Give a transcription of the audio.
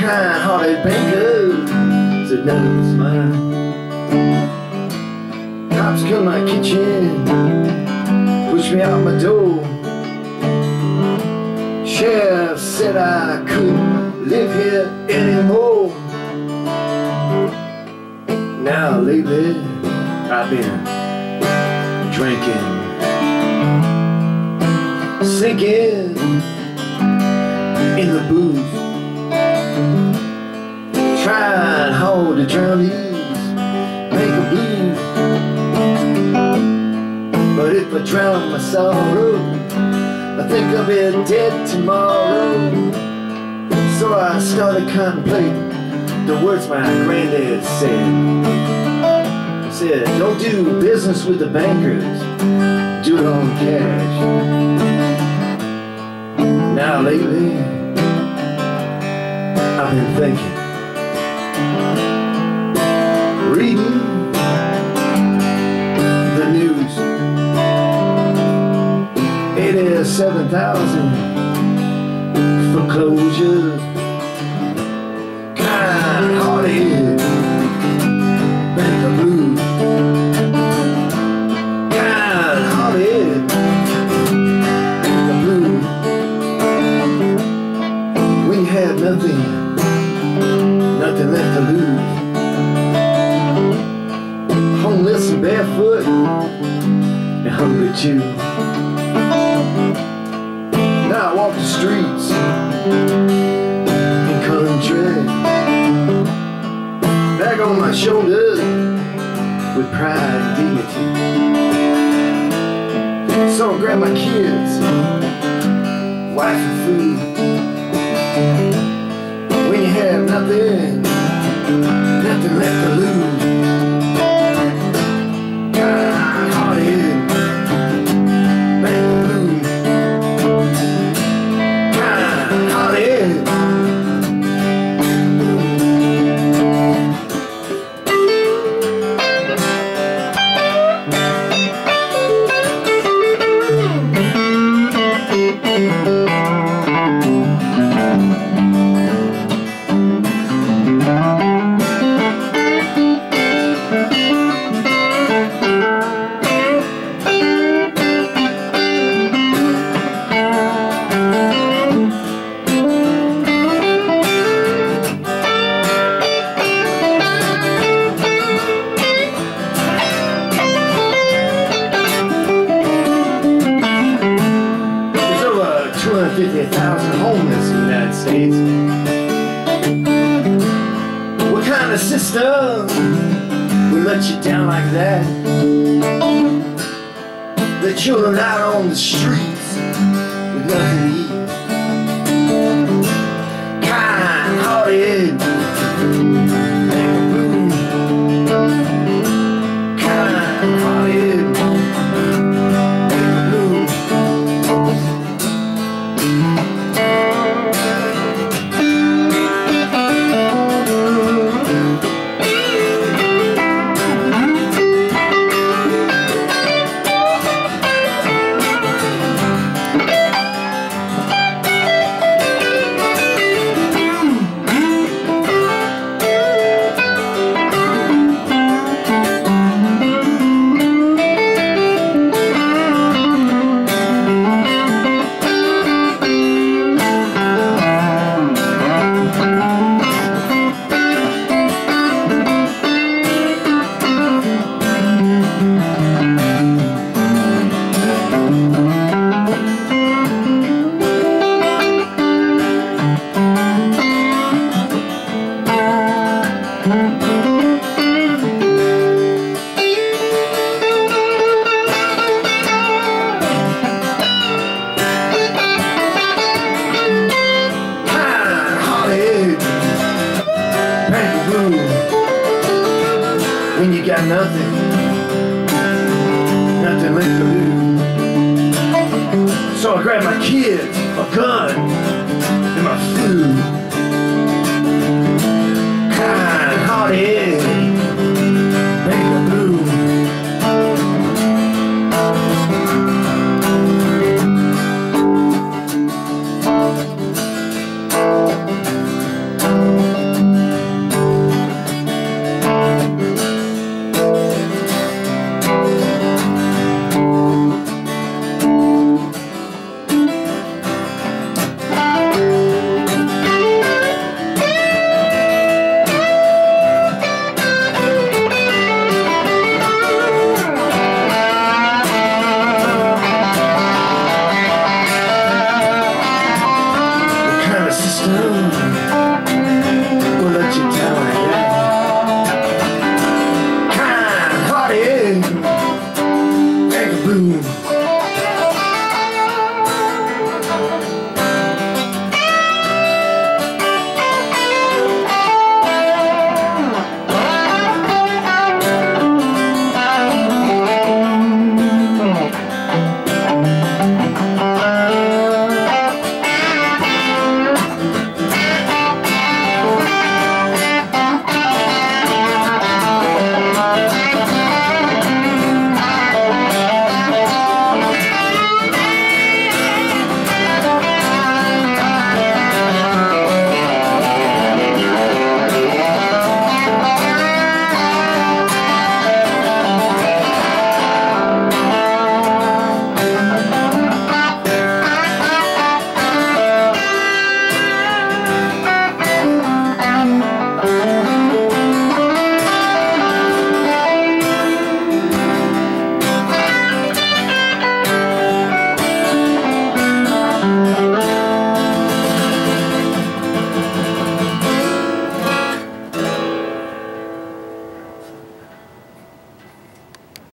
kind-hearted banker said no, it's mine. Cops come my kitchen, push me out my door. Sheriff said I couldn't live here anymore. Now lately I've been drinking, sinking in the booth, trying hard to drown these, make a blue. But if I drown my sorrow, I think I'll be dead tomorrow. So I started contemplating the words my granddad said. He said, don't do business with the bankers, do it on cash. Now lately, I've been thinking, reading the news. 87,000 foreclosures. To lose. Homeless and barefoot and hungry too. Now I walk the streets in country, bag on my shoulders with pride and dignity. So I grab my kids, wife and food. 150,000 homeless in the United States. What kind of system would let you down like that? The children out on the streets with nothing to eat. When you got nothing, nothing left to lose. So I grabbed my kids, a gun, stone will let you down